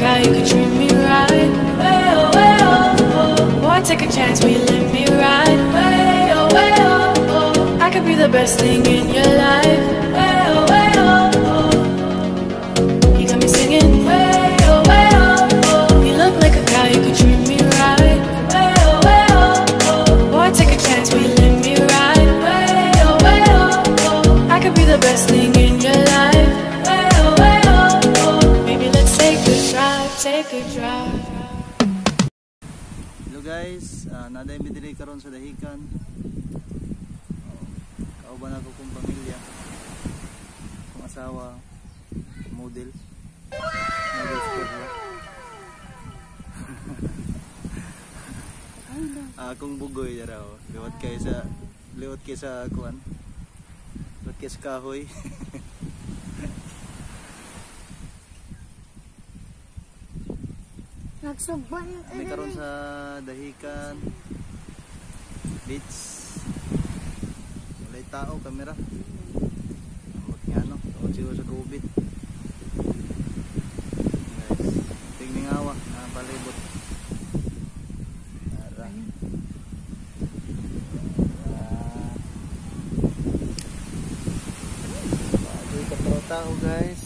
you could treat me right. Oh, oh, oh. Boy, take a chance, will you let me ride? Oh, oh, oh. I could be the best thing in your life. Oh, got me singing. Oh. You look like a guy, you could treat me right. Oh. Boy, take a chance, let me ride? Oh. I could be the best thing in your life. Take a drive. Hello guys, uh, naday mi diri karon sa dahikan. Oh, kauban ako kong pamilya. Kong asawa, model. Model squad Ah, akong bugoy dara oh. Liwat kay sa liwat kay sa kuan. Liwat kay sa kahoy. Nagsugban yung Kami karon sa dahikan. Beach. Walay tao, kamera. Amot nga no, tawag siguro sa COVID. Guys, tingning awa, ah, palibot. Tara. Bagoy ka tao guys.